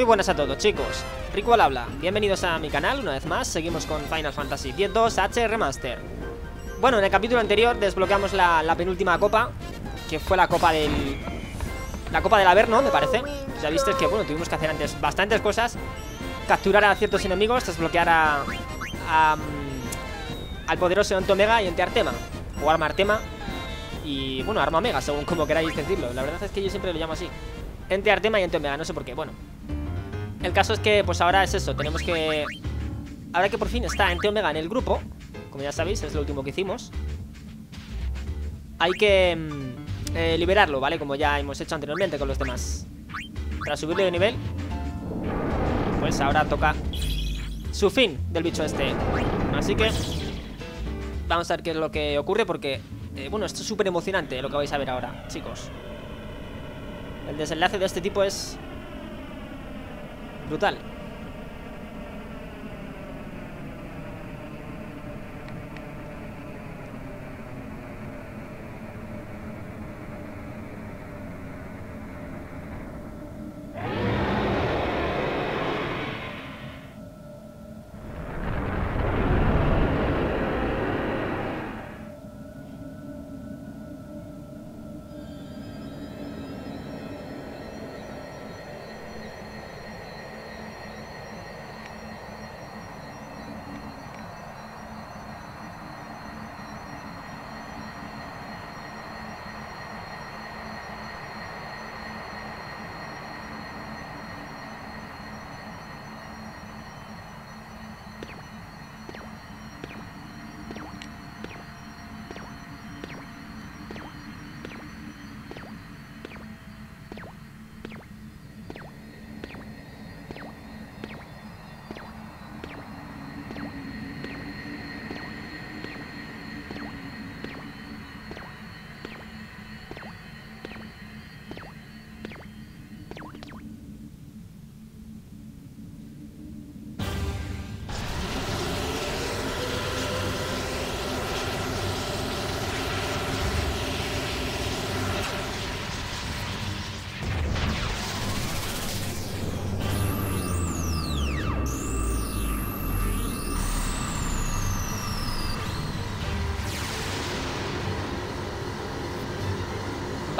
Muy buenas a todos chicos, Rico al habla, bienvenidos a mi canal una vez más, seguimos con Final Fantasy X-2 H Remaster. Bueno, en el capítulo anterior desbloqueamos la, penúltima copa, que fue la copa del... La copa del Averno, me parece. Ya viste que, bueno, tuvimos que hacer antes bastantes cosas. Capturar a ciertos enemigos, desbloquear a... al poderoso Omega y ente Artema O Arma Artema Y, bueno, Arma Omega, según como queráis decirlo. La verdad es que yo siempre lo llamo así. Ente Artema y Ente Omega, no sé por qué, bueno el caso es que, pues ahora es eso, tenemos que... Ahora que por fin está Ente Omega en el grupo, como ya sabéis, es lo último que hicimos, hay que mm, eh, liberarlo, ¿vale? Como ya hemos hecho anteriormente con los demás. Para subirle de nivel, pues ahora toca su fin del bicho este. Así que vamos a ver qué es lo que ocurre porque, eh, bueno, esto es súper emocionante lo que vais a ver ahora, chicos. El desenlace de este tipo es Brutal.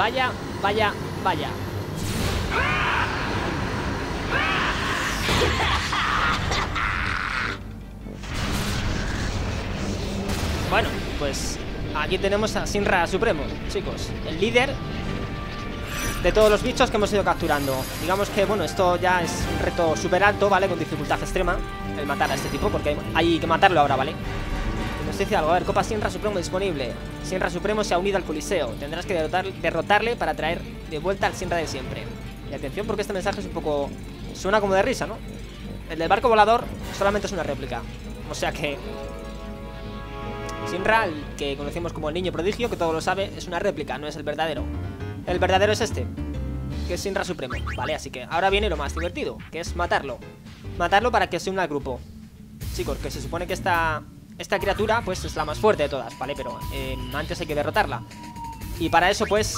Vaya, vaya, vaya. Bueno, pues aquí tenemos a Sinra Supremo, chicos. El líder de todos los bichos que hemos ido capturando. Digamos que, bueno, esto ya es un reto súper alto, ¿vale? Con dificultad extrema, el matar a este tipo, porque hay que matarlo ahora, ¿vale? Nos dice algo, a ver, Copa Sinra Supremo disponible. Sinra Supremo se ha unido al Coliseo. Tendrás que derrotarle para traer de vuelta al Sinra de siempre. Y atención porque este mensaje es un poco... Suena como de risa, ¿no? El del barco volador solamente es una réplica. O sea que... Sinra, el que conocemos como el niño prodigio, que todo lo sabe, es una réplica, no es el verdadero. El verdadero es este, que es Sinra Supremo, ¿vale? Así que ahora viene lo más divertido, que es matarlo. Matarlo para que se una al grupo. Chicos, que se supone que está esta criatura pues es la más fuerte de todas, ¿vale? Pero eh, antes hay que derrotarla Y para eso pues...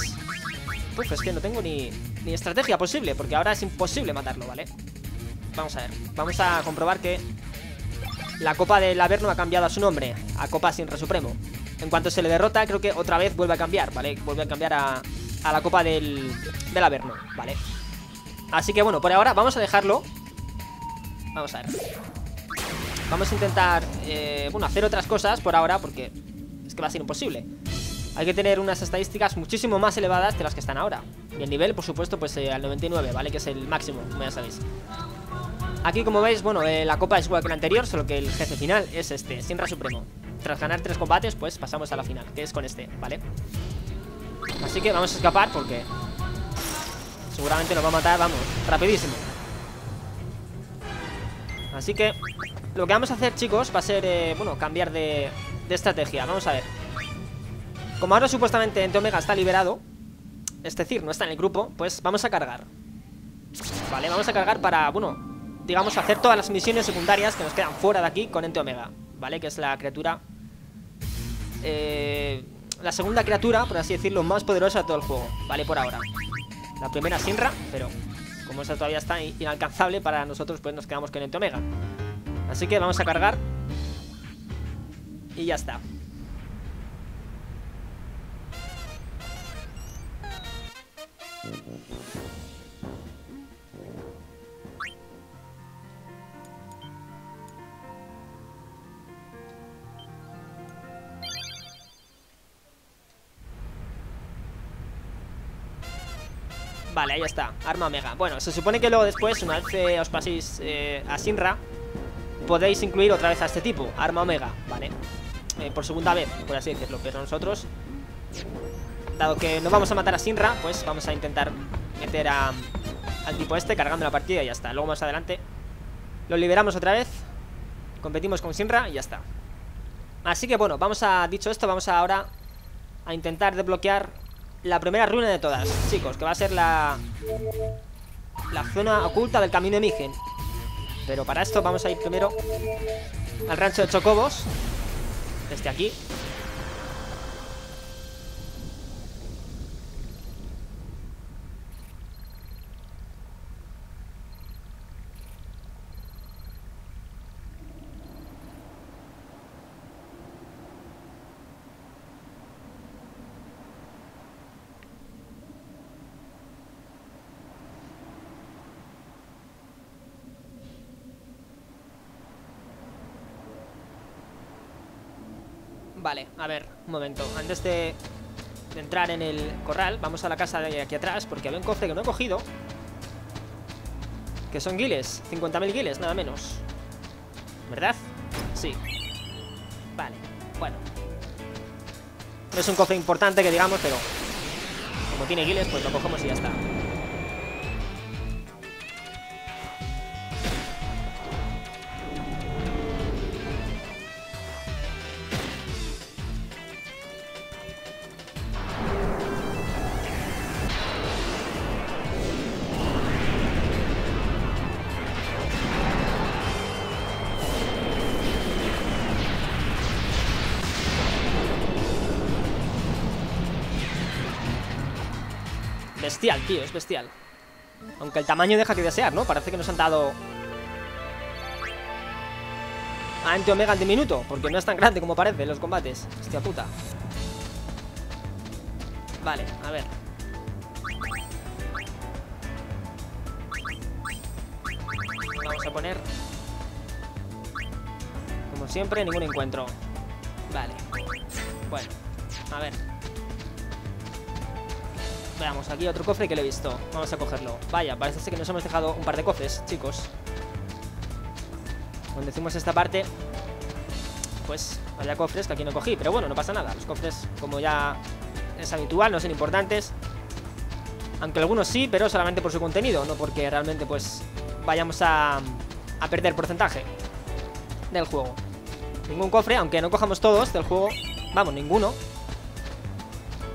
Pues es que no tengo ni, ni estrategia posible Porque ahora es imposible matarlo, ¿vale? Vamos a ver, vamos a comprobar que La copa del Averno ha cambiado a su nombre A Copa Sinra Supremo En cuanto se le derrota creo que otra vez vuelve a cambiar, ¿vale? Vuelve a cambiar a, a la copa del, del Averno, ¿vale? Así que bueno, por ahora vamos a dejarlo Vamos a ver Vamos a intentar, eh, bueno, hacer otras cosas por ahora porque es que va a ser imposible. Hay que tener unas estadísticas muchísimo más elevadas que las que están ahora. Y el nivel, por supuesto, pues eh, al 99, ¿vale? Que es el máximo, como ya sabéis. Aquí, como veis, bueno, eh, la copa es igual que la anterior, solo que el jefe final es este, Sinra Supremo. Tras ganar tres combates, pues pasamos a la final, que es con este, ¿vale? Así que vamos a escapar porque seguramente nos va a matar, vamos, rapidísimo. Así que lo que vamos a hacer, chicos, va a ser, eh, bueno, cambiar de, estrategia. Vamos a ver. Como ahora supuestamente Ente Omega está liberado Es decir, no está en el grupo Pues vamos a cargar. Vale, vamos a cargar para, bueno Digamos, hacer todas las misiones secundarias que nos quedan fuera de aquí con Ente Omega Vale, que es la criatura eh, La segunda criatura, por así decirlo, más poderosa de todo el juego Vale, por ahora. La primera Sinra, pero Como esa todavía está inalcanzable para nosotros, pues nos quedamos con Ente Omega. Así que vamos a cargar. Y ya está. Vale, ahí está, arma omega. Bueno, se supone que luego después, una vez os paséis eh, a Sinra Podéis incluir otra vez a este tipo, arma omega, vale eh, Por segunda vez, por así decirlo. Pero nosotros, dado que no vamos a matar a Sinra Pues vamos a intentar meter a, al tipo este cargando la partida y ya está. Luego más adelante lo liberamos otra vez Competimos con Sinra y ya está. Así que bueno, vamos a, dicho esto, vamos ahora a intentar desbloquear la primera ruina de todas, chicos, que va a ser la... La zona oculta del camino de Migen. Pero para esto vamos a ir primero al rancho de Chocobos. Desde aquí. Vale, a ver, un momento. Antes de, entrar en el corral Vamos a la casa de aquí atrás Porque había un cofre que no he cogido. Que son guiles 50.000 guiles, nada menos. ¿Verdad? Sí. Vale, bueno. No es un cofre importante que digamos, pero Como tiene guiles, pues lo cogemos y ya está tío, es bestial. Aunque el tamaño deja que desear, ¿no? Parece que nos han dado Ante Omega en diminuto Porque no es tan grande como parece los combates. Hostia puta. Vale, a ver. Vamos a poner Como siempre, ningún encuentro. Vale. Bueno, a ver Veamos, aquí otro cofre que le he visto. Vamos a cogerlo. Vaya, parece ser que nos hemos dejado un par de cofres, chicos. Cuando decimos esta parte Pues vaya cofres que aquí no cogí Pero bueno, no pasa nada. Los cofres, como ya es habitual, no son importantes. Aunque algunos sí, pero solamente por su contenido No porque realmente pues vayamos a, a perder porcentaje Del juego. Ningún cofre, aunque no cojamos todos del juego Vamos, ninguno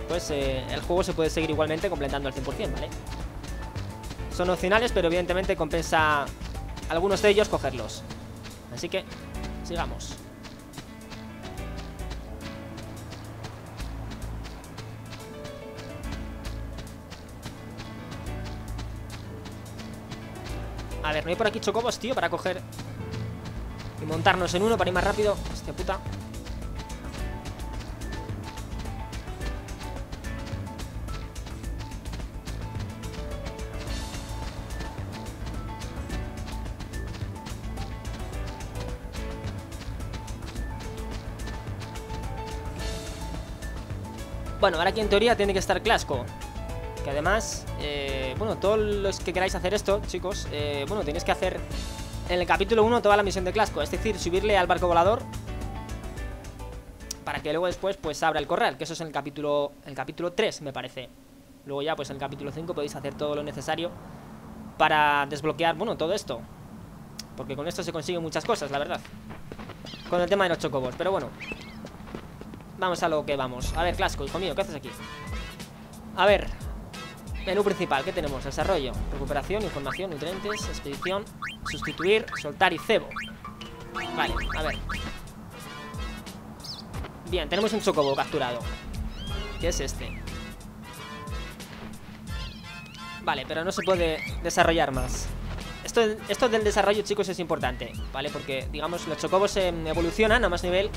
pues el juego se puede seguir igualmente completando al 100%, ¿vale? Son opcionales, pero evidentemente compensa algunos de ellos cogerlos. Así que, sigamos. A ver, no hay por aquí chocobos, tío, para coger y montarnos en uno para ir más rápido. Hostia puta. Bueno, ahora aquí en teoría tiene que estar Clasco Que además, eh, bueno, todos los que queráis hacer esto, chicos eh, Bueno, tenéis que hacer en el capítulo 1 toda la misión de Clasco Es decir, subirle al barco volador Para que luego después pues abra el corral Que eso es en el capítulo, el capítulo 3, me parece. Luego ya, pues en el capítulo 5 podéis hacer todo lo necesario Para desbloquear, bueno, todo esto. Porque con esto se consiguen muchas cosas, la verdad. Con el tema de los chocobos, pero bueno Vamos a lo que vamos A ver, Clasco, hijo mío, ¿qué haces aquí? A ver Menú principal, ¿qué tenemos? Desarrollo, recuperación, información, nutrientes, expedición Sustituir, soltar y cebo Vale, a ver Bien, tenemos un chocobo capturado ¿Qué es este? Vale, pero no se puede desarrollar más esto, esto del desarrollo, chicos, es importante ¿Vale? Porque, digamos, los chocobos evolucionan a más nivel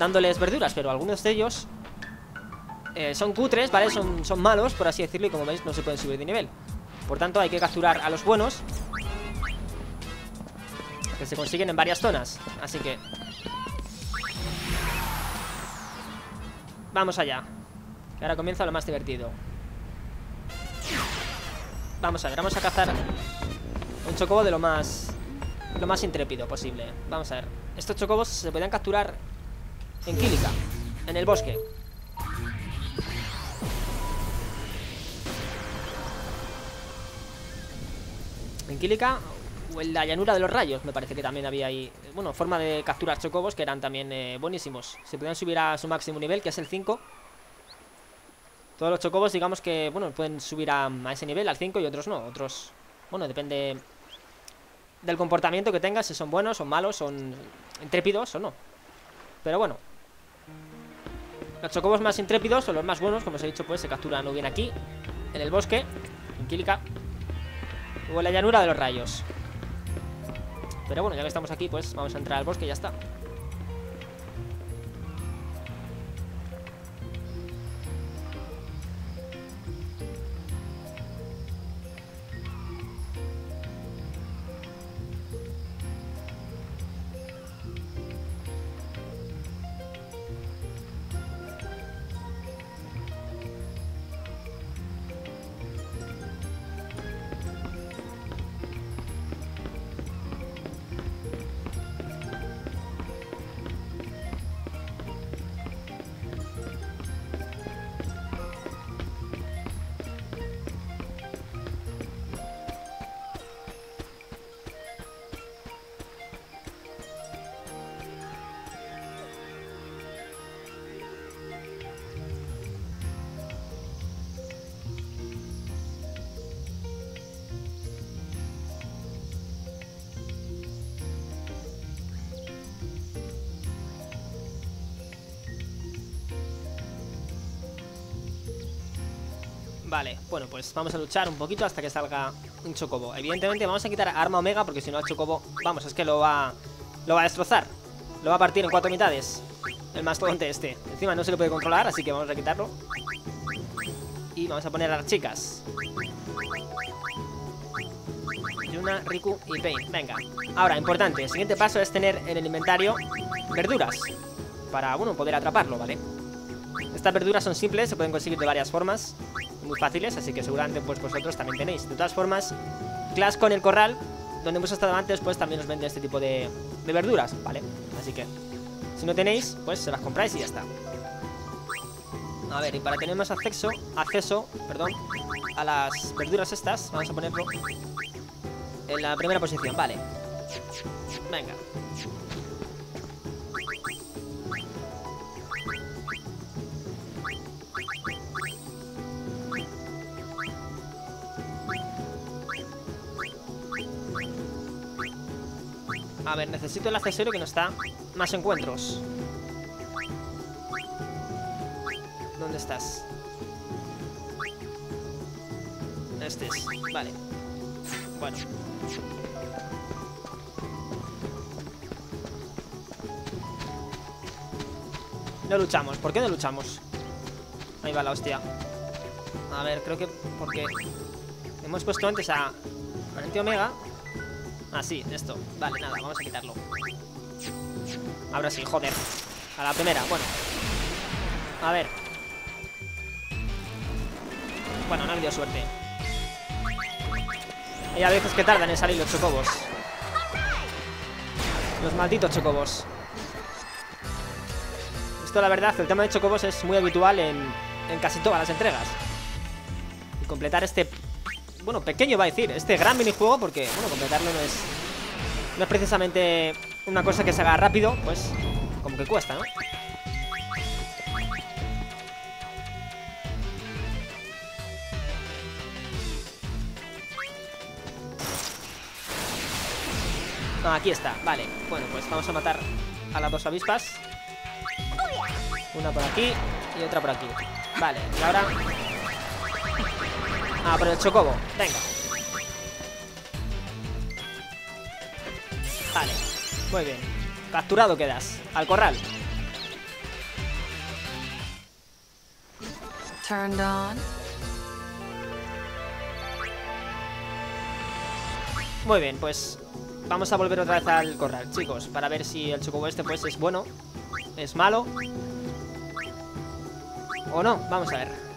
Dándoles verduras, pero algunos de ellos eh, Son cutres, ¿vale? Son, son malos, por así decirlo Y como veis, no se pueden subir de nivel. Por tanto, hay que capturar a los buenos Que se consiguen en varias zonas. Así que Vamos allá Que ahora comienza lo más divertido. Vamos a ver, vamos a cazar Un chocobo de lo más Lo más intrépido posible. Vamos a ver, estos chocobos se podían capturar En Kílica En el bosque. En Kílica o en la llanura de los rayos Me parece que también había ahí Bueno, forma de capturar chocobos que eran también eh, buenísimos. Se podían subir a su máximo nivel, que es el 5 Todos los chocobos, digamos que, bueno, pueden subir a, ese nivel, al 5 y otros no. Otros, bueno, depende del comportamiento que tengas Si son buenos, son malos, son intrépidos o no Pero bueno Los chocobos más intrépidos son los más buenos Como os he dicho, pues se capturan o bien aquí En el bosque, en Kílica O en la llanura de los rayos. Pero bueno, ya que estamos aquí, pues vamos a entrar al bosque y ya está Vale, bueno, pues vamos a luchar un poquito hasta que salga un Chocobo. Evidentemente vamos a quitar arma Omega porque si no el Chocobo, vamos, es que lo va, lo va a destrozar. Lo va a partir en cuatro mitades El mastodonte este. Encima no se lo puede controlar, así que vamos a quitarlo Y vamos a poner a las chicas. Yuna, Riku y Pain. Venga, ahora, importante, el siguiente paso es tener en el inventario verduras. Para, bueno, poder atraparlo, ¿vale? Estas verduras son simples, se pueden conseguir de varias formas muy fáciles, así que seguramente pues vosotros también tenéis. De todas formas, Clash con el corral, donde hemos estado antes, pues también os vende este tipo de, de verduras, ¿vale? Así que, si no tenéis, pues se las compráis y ya está. A ver, y para tener más acceso, acceso, perdón, a las verduras estas, vamos a ponerlo en la primera posición, vale. Venga. A ver, necesito el accesorio que no está. Más encuentros. ¿Dónde estás? Este es. Vale. Bueno. No luchamos. ¿Por qué no luchamos? Ahí va la hostia. A ver, creo que porque hemos puesto antes a Anti Omega Ah, esto. Vale, nada, vamos a quitarlo. Ahora sí, joder. A la primera, bueno. A ver. Bueno, no ha habido suerte. Hay a veces que tardan en salir los chocobos. Los malditos chocobos. Esto, la verdad, el tema de chocobos es muy habitual en, en casi todas las entregas. Y completar este bueno, pequeño va a decir, este gran minijuego, porque, bueno, completarlo no es, no es precisamente una cosa que se haga rápido, pues, como que cuesta, ¿no? No, aquí está, vale. Bueno, pues vamos a matar a las dos avispas. Una por aquí y otra por aquí. Vale, y ahora Ah, por el chocobo. Venga. Vale. Muy bien. Capturado quedas. Al corral. Turned on. Muy bien, pues vamos a volver otra vez al corral, chicos, para ver si el chocobo este pues es bueno, es malo o no. Vamos a ver.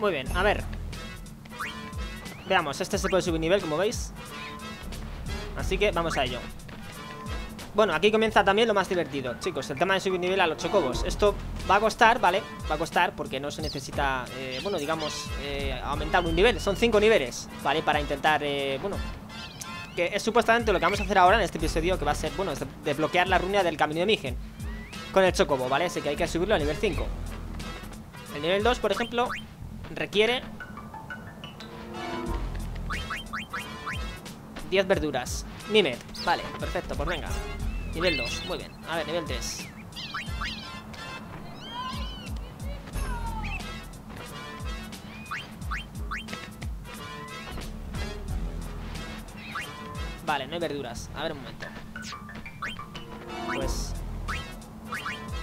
Muy bien, a ver Veamos, este se puede subir nivel, como veis Así que vamos a ello Bueno, aquí comienza también lo más divertido Chicos, el tema de subir nivel a los chocobos Esto va a costar, ¿vale? Va a costar porque no se necesita, eh, bueno, digamos eh, Aumentar un nivel, son cinco niveles ¿Vale? Para intentar, eh, bueno Que es supuestamente lo que vamos a hacer ahora en este episodio Que va a ser, bueno, es desbloquear la runa del camino de Migen Con el chocobo, ¿vale? Así que hay que subirlo a nivel 5 El nivel 2, por ejemplo requiere 10 verduras. Nimet, vale, perfecto, pues venga. Nivel 2, muy bien, a ver, nivel 3 Vale, no hay verduras. A ver un momento. Pues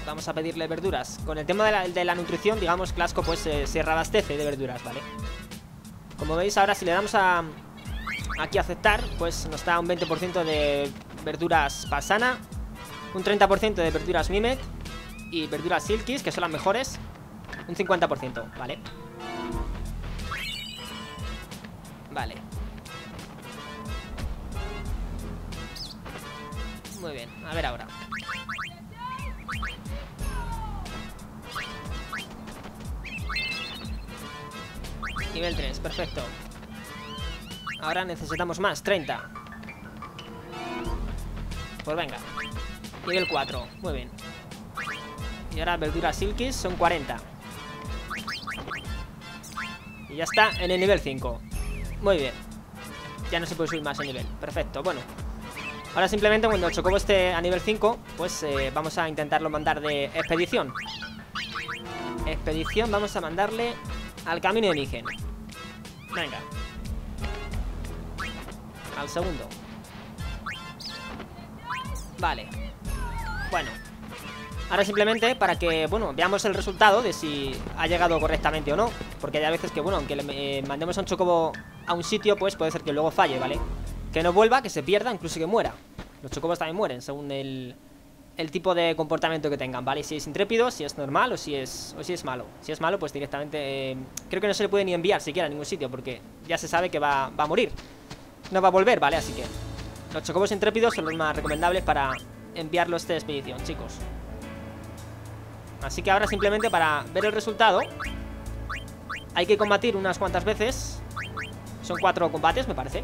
Vamos a pedirle verduras. Con el tema de la, nutrición, digamos, Clasco pues eh, se reabastece de verduras, ¿vale? Como veis, ahora si le damos a... Aquí a aceptar, pues nos da un 20% de verduras pasana, un 30% de verduras mimet y verduras silkies, que son las mejores, un 50%, ¿vale? Vale. Muy bien, a ver ahora. Nivel 3, perfecto. Ahora necesitamos más, 30 Pues venga Nivel 4, muy bien. Y ahora verduras silkies son 40 Y ya está en el nivel 5 Muy bien. Ya no se puede subir más el nivel, perfecto, bueno. Ahora simplemente cuando Chocobo esté a nivel 5 Pues eh, vamos a intentarlo mandar de expedición. Expedición, vamos a mandarle al camino de Nigen Venga. Al segundo. Vale. Bueno. Ahora simplemente para que, bueno, veamos el resultado de si ha llegado correctamente o no. Porque hay veces que, bueno, aunque le mandemos a un chocobo a un sitio, pues puede ser que luego falle, ¿vale? Que no vuelva, que se pierda, incluso que muera. Los chocobos también mueren, según el, el tipo de comportamiento que tengan, ¿vale? Si es intrépido, si es normal o si es, o si es malo. Si es malo, pues directamente... Eh, creo que no se le puede ni enviar siquiera a ningún sitio porque ya se sabe que va, va a morir. No va a volver, ¿vale? Así que los chocobos intrépidos son los más recomendables para enviarlo a esta expedición, chicos. Así que ahora simplemente para ver el resultado hay que combatir unas cuantas veces. Son cuatro combates, me parece.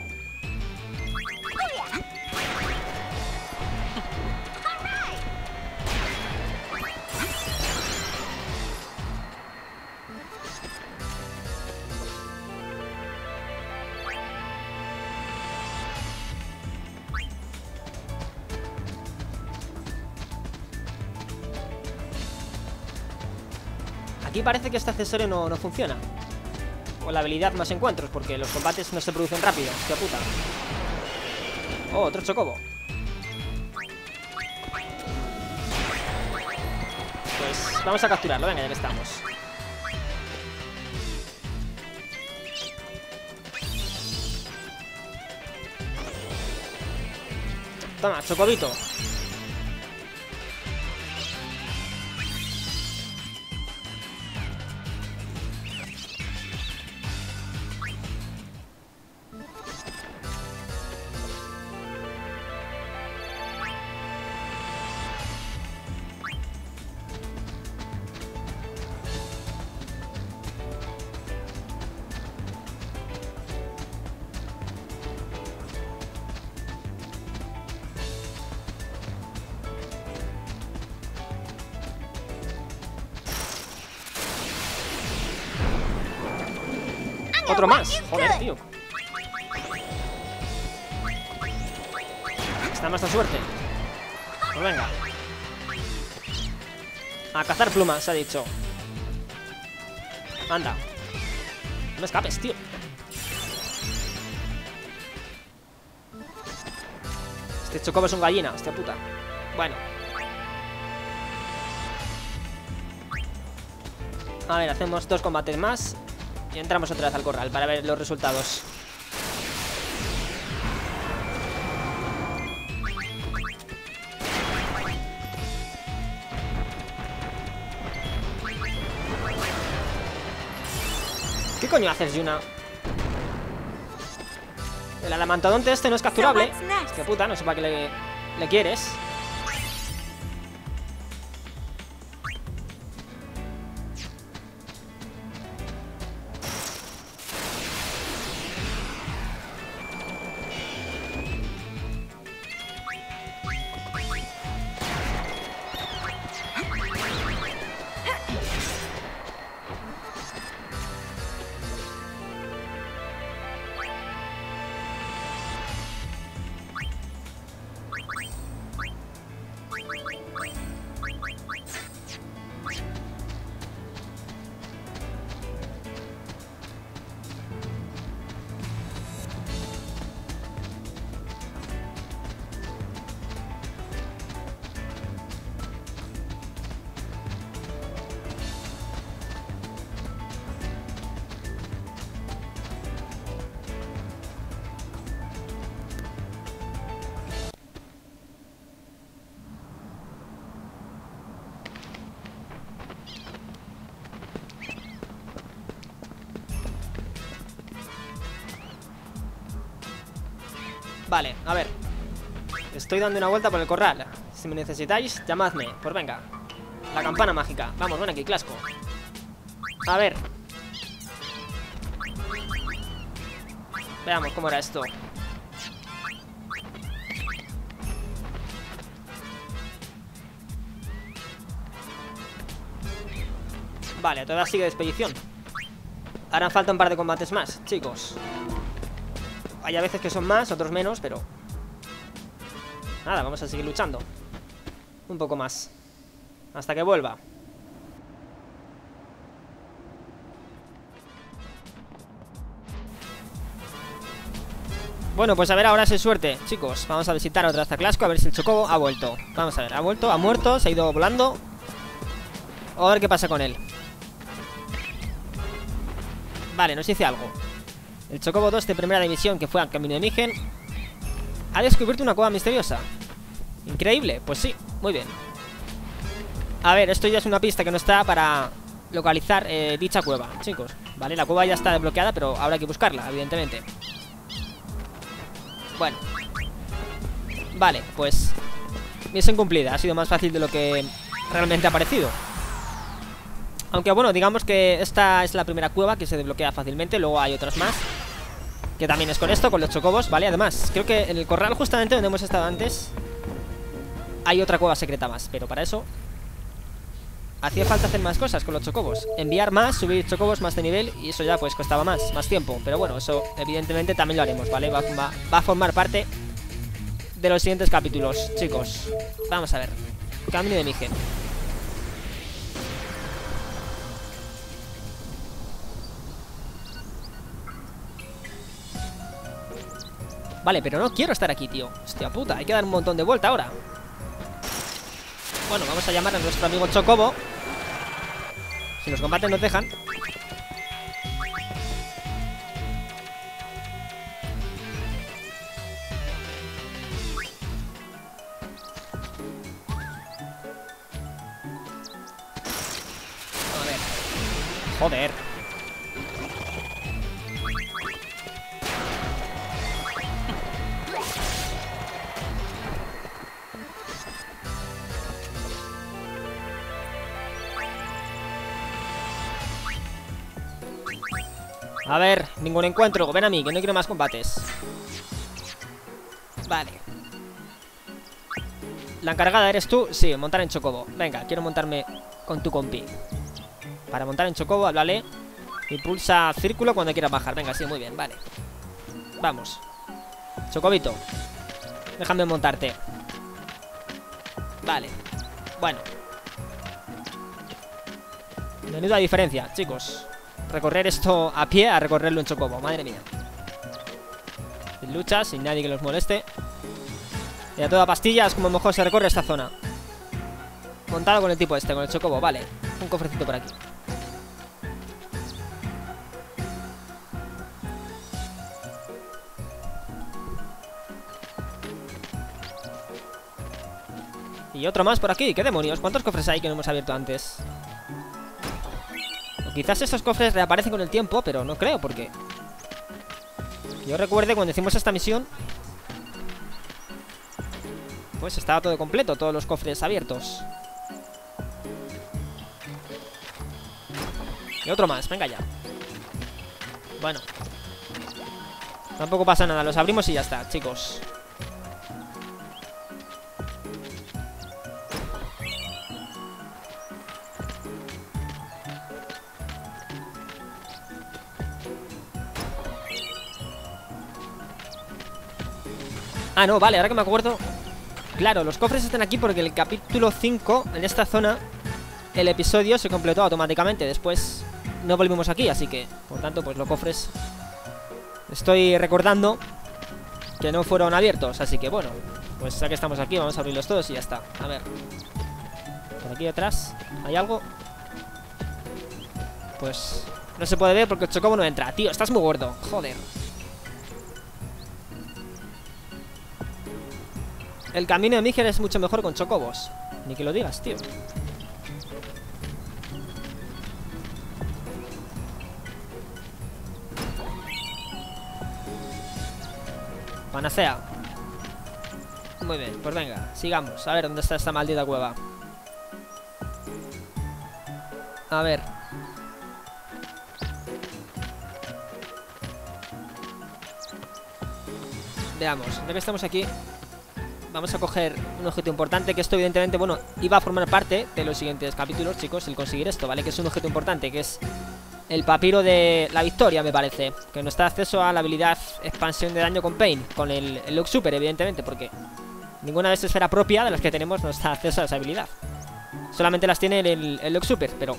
Parece que este accesorio no, no funciona. O la habilidad más encuentros, porque los combates no se producen rápido. Hostia puta. Oh, otro chocobo. Pues vamos a capturarlo, venga, ya que estamos. Toma, chocobito. Otro más. Joder, tío. Está más de suerte. Pues venga. A cazar plumas, ha dicho. Anda. No me escapes, tío. Este chocobo es un gallina, hostia puta. Bueno. A ver, hacemos dos combates más y entramos otra vez al corral para ver los resultados. ¿Qué coño haces, Yuna? El alamantodonte este no es capturable. Hostia puta, no sé para qué le, le quieres. Vale, a ver. Estoy dando una vuelta por el corral. Si me necesitáis, llamadme. Pues venga. La campana mágica. Vamos, ven aquí, Clasco. A ver. Veamos cómo era esto. Vale, todavía sigue de expedición. Harán falta un par de combates más, chicos. Hay a veces que son más, otros menos, pero... Nada, vamos a seguir luchando. Un poco más. Hasta que vuelva. Bueno, pues a ver ahora si es suerte, chicos. Vamos a visitar otra vez a Clasco, a ver si el Chocobo ha vuelto. Vamos a ver, ha vuelto, ha muerto, se ha ido volando. A ver qué pasa con él. Vale, nos dice algo. El Chocobo 2 de primera división que fue al camino de Migen ha descubierto una cueva misteriosa. Increíble, pues sí, muy bien. A ver, esto ya es una pista que no está para localizar eh, dicha cueva, chicos. Vale, la cueva ya está desbloqueada, pero hay que buscarla, evidentemente. Bueno. Vale, pues Misión cumplida, ha sido más fácil de lo que realmente ha parecido Aunque bueno, digamos que esta es la primera cueva que se desbloquea fácilmente Luego hay otras más Que también es con esto, con los chocobos, ¿vale? Además, creo que en el corral justamente donde hemos estado antes Hay otra cueva secreta más Pero para eso Hacía falta hacer más cosas con los chocobos Enviar más, subir chocobos más de nivel Y eso ya pues costaba más, más tiempo Pero bueno, eso evidentemente también lo haremos, ¿vale? Va, va, va a formar parte de los siguientes capítulos, chicos. Vamos a ver. Camino de Mije. Vale, pero no quiero estar aquí, tío. Hostia puta, hay que dar un montón de vuelta ahora. Bueno, vamos a llamar a nuestro amigo Chocobo. Si los combates nos dejan. Ningún encuentro, ven a mí, que no quiero más combates. Vale. La encargada eres tú, sí, montar en Chocobo. Venga, quiero montarme con tu compi. Para montar en Chocobo, háblale. Y pulsa círculo cuando quieras bajar. Venga, sí, muy bien, vale. Vamos. Chocobito Déjame montarte. Vale. Bueno. Menuda diferencia, chicos Recorrer esto a pie a recorrerlo en Chocobo Madre mía. Sin lucha, sin nadie que los moleste. Y a toda pastilla es como mejor se recorre esta zona. Montado con el tipo este, con el Chocobo, vale. Un cofrecito por aquí. Y otro más por aquí, ¿qué demonios? ¿Cuántos cofres hay que no hemos abierto antes? Quizás estos cofres reaparecen con el tiempo, pero no creo, porque... Yo recuerde cuando hicimos esta misión Pues estaba todo completo, todos los cofres abiertos. Y otro más, venga ya. Bueno Tampoco pasa nada, los abrimos y ya está, chicos Ah, no, vale, ahora que me acuerdo. Claro, los cofres están aquí porque el capítulo 5 En esta zona El episodio se completó automáticamente. Después no volvimos aquí, así que Por tanto, pues los cofres Estoy recordando Que no fueron abiertos, así que bueno Pues ya que estamos aquí, vamos a abrirlos todos y ya está. A ver. Por aquí detrás, ¿hay algo? Pues no se puede ver porque el chocobo no entra. Tío, estás muy gordo, joder El camino de Níger es mucho mejor con chocobos. Ni que lo digas, tío. Panacea. Muy bien, pues venga, sigamos. A ver dónde está esta maldita cueva. A ver. Veamos, ya que estamos aquí vamos a coger un objeto importante Que esto evidentemente, bueno, iba a formar parte de los siguientes capítulos, chicos El conseguir esto, ¿vale? Que es un objeto importante, que es el papiro de la victoria, me parece Que nos da acceso a la habilidad expansión de daño con Pain Con el, el Look Super, evidentemente, porque ninguna de estas esfera propia de las que tenemos nos da acceso a esa habilidad Solamente las tiene el, el Look Super, pero...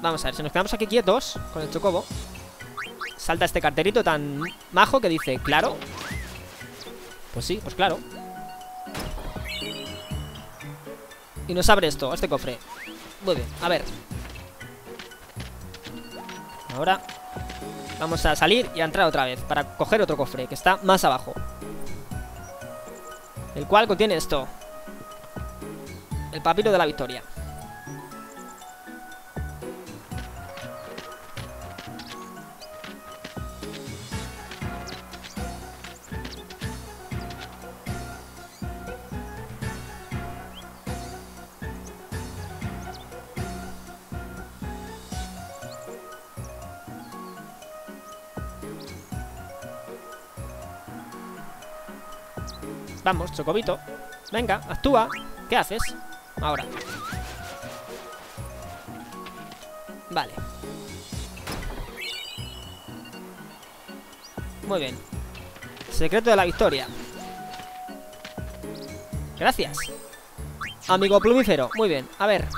Vamos a ver, si nos quedamos aquí quietos con el chocobo Salta este carterito tan majo que dice, claro pues sí, pues claro. Y nos abre esto, este cofre. Muy bien, a ver. Ahora Vamos a salir y a entrar otra vez Para coger otro cofre, que está más abajo. El cual contiene esto. El papiro de la victoria Vamos, Chocobito. Venga, actúa. ¿Qué haces? Ahora. Vale. Muy bien. Secreto de la victoria. Gracias. Amigo plumífero. Muy bien. A ver.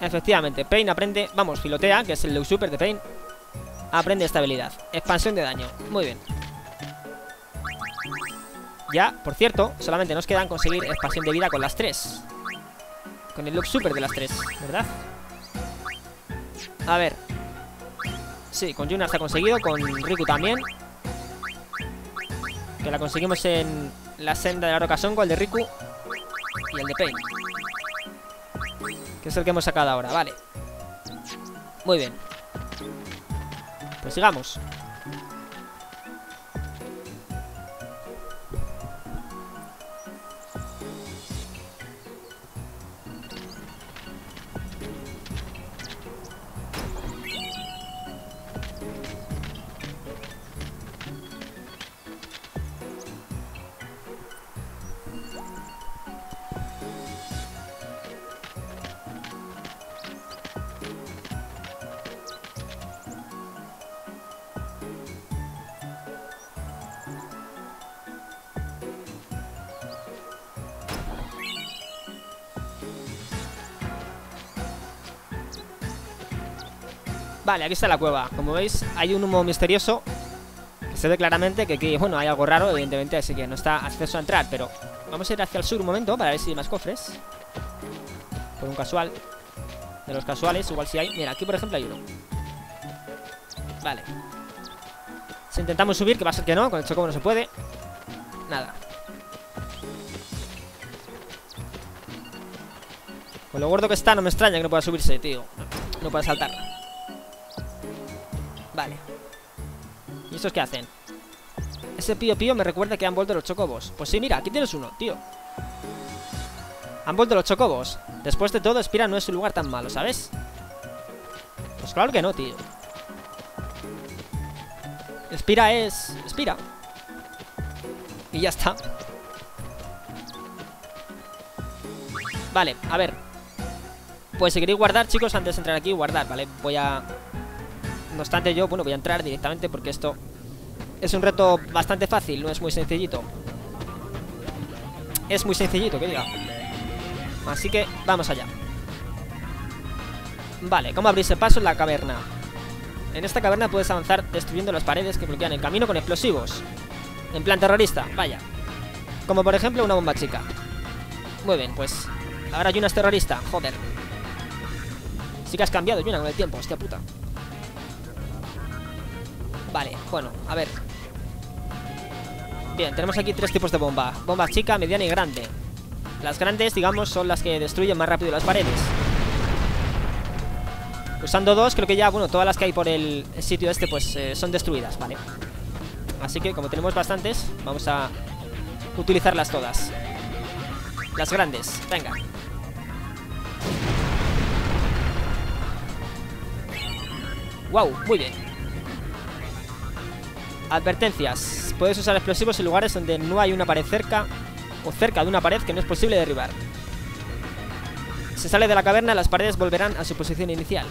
Efectivamente, Pain aprende, vamos, filotea, que es el super de Pain. Aprende esta habilidad. Expansión de daño. Muy bien. Ya, por cierto, solamente nos quedan conseguir expansión de vida con las tres. Con el look super de las tres, ¿verdad? A ver. Sí, con Yuna está conseguido, con Riku también. Que la conseguimos en la senda de la roca Songo, el de Riku y el de Pain. Que es el que hemos sacado ahora, vale. Muy bien. Pues sigamos. Vale, aquí está la cueva. Como veis, hay un humo misterioso. Que se ve claramente que aquí, bueno, hay algo raro, evidentemente, así que no está acceso a entrar. Pero vamos a ir hacia el sur un momento para ver si hay más cofres. Por un casual. De los casuales, igual si hay. Mira, aquí por ejemplo hay uno. Vale. Si intentamos subir, que va a ser que no, con el chocobo no se puede. Nada. Con lo gordo que está, no me extraña que no pueda subirse, tío. No, pueda saltar. Vale. ¿Y estos qué hacen? Ese pío pío me recuerda que han vuelto los chocobos. Pues sí, mira, aquí tienes uno, tío. Han vuelto los chocobos. Después de todo, Espira no es un lugar tan malo, ¿sabes? Pues claro que no, tío. Espira es... Espira. Y ya está. Vale, a ver. Pues si queréis guardar, chicos, antes de entrar aquí, guardar, ¿vale? Voy a no obstante yo, bueno, voy a entrar directamente porque esto es un reto bastante fácil, no es muy sencillito. Es muy sencillito, que diga. Así que vamos allá. Vale, ¿cómo abrirse paso en la caverna? En esta caverna puedes avanzar destruyendo las paredes que bloquean el camino con explosivos. En plan terrorista, vaya. Como por ejemplo una bomba chica. Muy bien, pues ahora Yuna es terrorista, joder. Sí que has cambiado, Yuna, con el tiempo, hostia puta. Vale, bueno, a ver. Bien, tenemos aquí tres tipos de bomba. Bomba chica, mediana y grande. Las grandes, digamos, son las que destruyen más rápido las paredes. Usando dos, creo que ya, bueno, todas las que hay por el sitio este, pues, eh, son destruidas, vale. Así que, como tenemos bastantes Vamos a utilizarlas todas. Las grandes, venga. Wow, muy bien Advertencias. Puedes usar explosivos en lugares donde no hay una pared cerca o cerca de una pared que no es posible derribar. Si sale de la caverna, las paredes volverán a su posición inicial.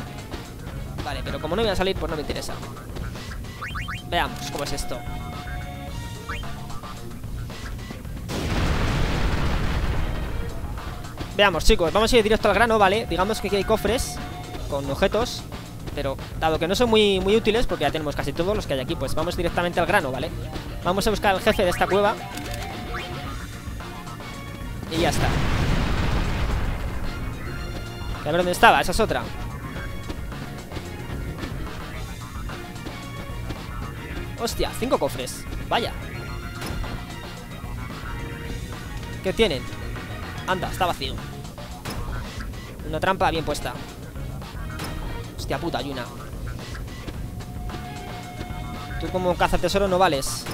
Vale, pero como no voy a salir, pues no me interesa. Veamos cómo es esto. Veamos, chicos, vamos a ir directo al grano, ¿vale? Digamos que aquí hay cofres con objetos pero dado que no son muy, muy útiles Porque ya tenemos casi todos los que hay aquí Pues vamos directamente al grano, ¿vale? Vamos a buscar al jefe de esta cueva. Y ya está. A ver dónde estaba, esa es otra. Hostia, cinco cofres. Vaya. ¿Qué tienen? Anda, está vacío. Una trampa bien puesta Hostia puta, hay una Tú como tesoro no vales.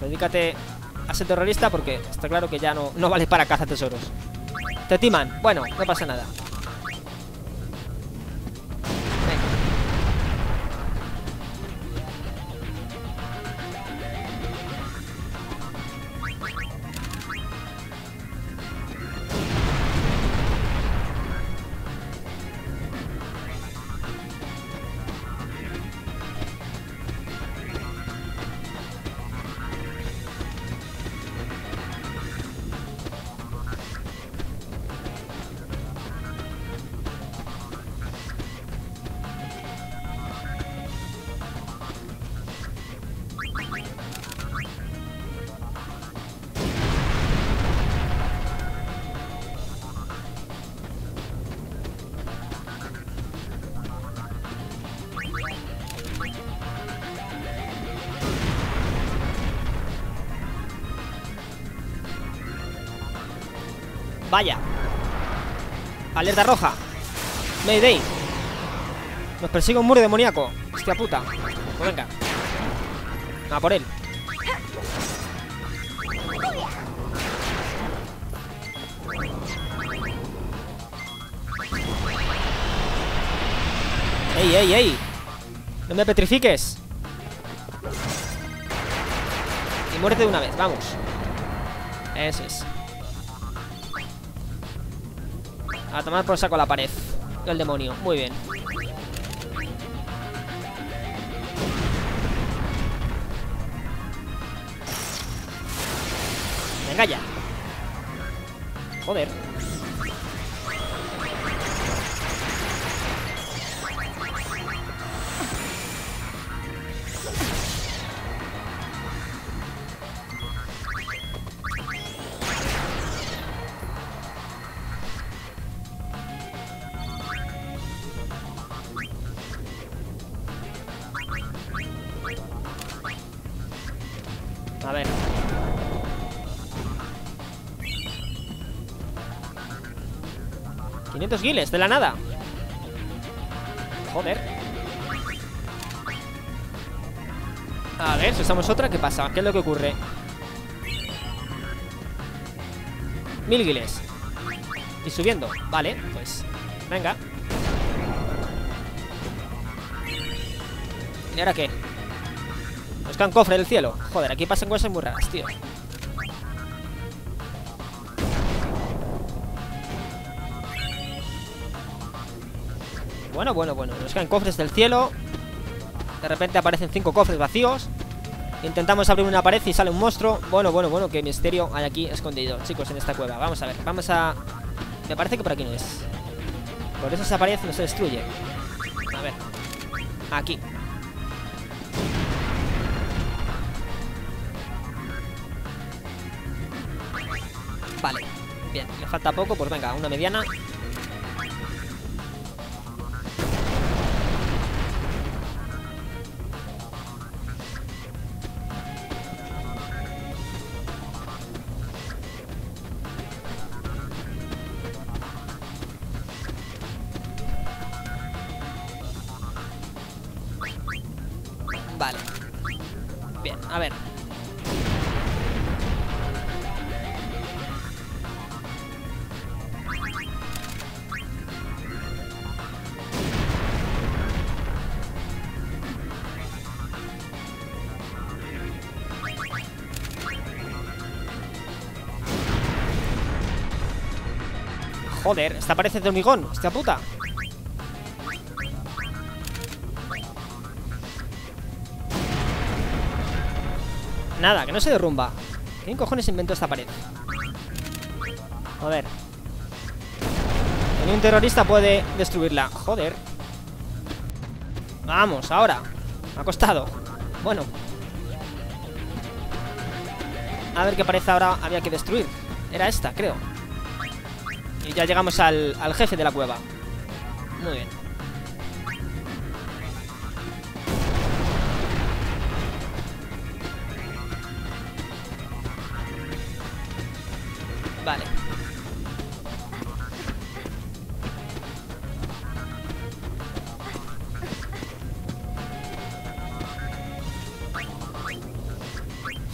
Dedícate a ser terrorista porque está claro que ya no, no vales para tesoros Te timan, bueno, no pasa nada Vaya. Alerta roja. Mayday. Nos persigue un muro demoníaco. Hostia puta. Pues venga. A por él. ¡Ey, ey, ey! ¡No me petrifiques! Y muérete de una vez, vamos. Eso es. A tomar por saco la pared. El demonio, muy bien. Venga ya. Joder. ¡500 guiles! ¡De la nada! Joder. A ver, si usamos otra, ¿qué pasa? ¿Qué es lo que ocurre? Mil guiles. Y subiendo. Vale, pues... Venga. ¿Y ahora qué? Buscan cofre del cielo. Joder, aquí pasan cosas muy raras, tío. Bueno, bueno, bueno. Nos caen cofres del cielo. De repente aparecen cinco cofres vacíos. Intentamos abrir una pared y sale un monstruo. Bueno, bueno, bueno, qué misterio hay aquí escondido, chicos, en esta cueva. Vamos a ver, vamos a... Me parece que por aquí no es. Por eso esa pared no se destruye. A ver. Aquí. Vale. Bien, le falta poco, pues venga, una mediana. Joder, esta parece de hormigón, esta puta. Nada, que no se derrumba. ¿Quién cojones inventó esta pared? A ver. Ni un terrorista puede destruirla. Joder. Vamos, ahora. Me ha costado. Bueno. A ver qué pared ahora había que destruir. Era esta, creo. Y ya llegamos al, al jefe de la cueva. Muy bien. Vale.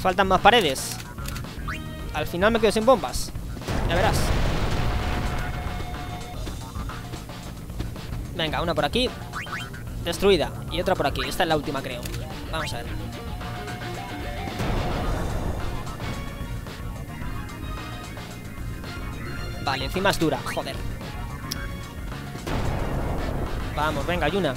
Faltan más paredes. Al final me quedo sin bombas. Ya verás. Venga, una por aquí. Destruida. Y otra por aquí. Esta es la última, creo. Vamos a ver. Vale, encima es dura, joder. Vamos, venga, hay una.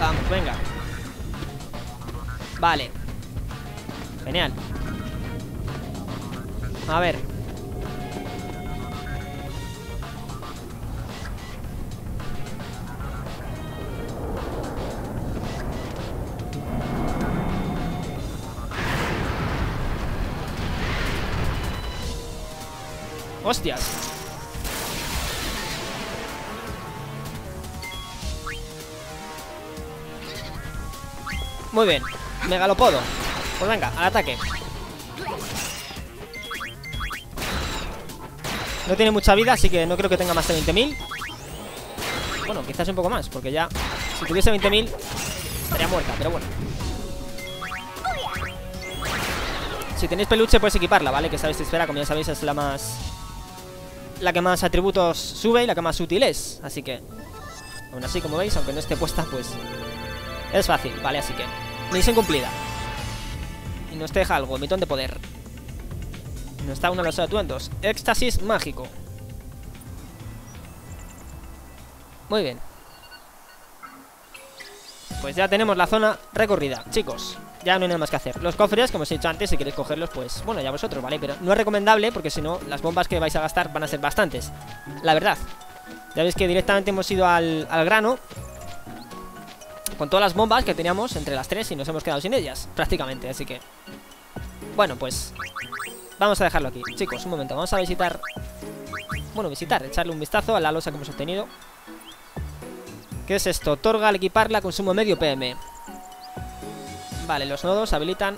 Vamos, venga. Vale. Genial. A ver. ¡Hostias! Muy bien. Megalopodo. Pues venga, al ataque. No tiene mucha vida, así que no creo que tenga más de 20.000. Bueno, quizás un poco más, porque ya... Si tuviese 20.000, estaría muerta, pero bueno. Si tenéis peluche, puedes equiparla, ¿vale? Que sabéis esfera, como ya sabéis, es la más... La que más atributos sube y la que más útil es. Así que... Aún así, como veis, aunque no esté puesta, pues... Es fácil, ¿vale? Así que... Misión cumplida. Y nos deja algo, mitón de poder. Nos está uno de los atuendos. Éxtasis mágico. Muy bien. Pues ya tenemos la zona recorrida, chicos. Ya no hay nada más que hacer. Los cofres, como os he dicho antes, si queréis cogerlos, pues bueno, ya vosotros, ¿vale? Pero no es recomendable porque si no, las bombas que vais a gastar van a ser bastantes. La verdad. Ya veis que directamente hemos ido al, al grano con todas las bombas que teníamos entre las tres y nos hemos quedado sin ellas, prácticamente, así que... Bueno, pues... Vamos a dejarlo aquí. Chicos, un momento, vamos a visitar... Bueno, visitar, echarle un vistazo a la losa que hemos obtenido. ¿Qué es esto? Torga al equiparla consumo medio PM. Vale, los nodos habilitan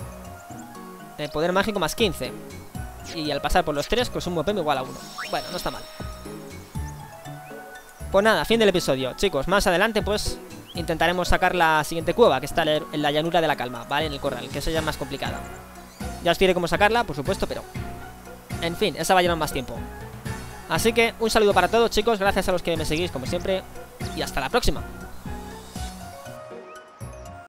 el poder mágico más 15. Y al pasar por los tres, consumo PM igual a 1. Bueno, no está mal. Pues nada, fin del episodio. Chicos, más adelante pues intentaremos sacar la siguiente cueva, que está en la llanura de la calma, ¿vale? En el corral, que esa ya es más complicada. Ya os diré cómo sacarla, por supuesto, pero... En fin, esa va a llevar más tiempo. Así que un saludo para todos, chicos, gracias a los que me seguís, como siempre, y hasta la próxima.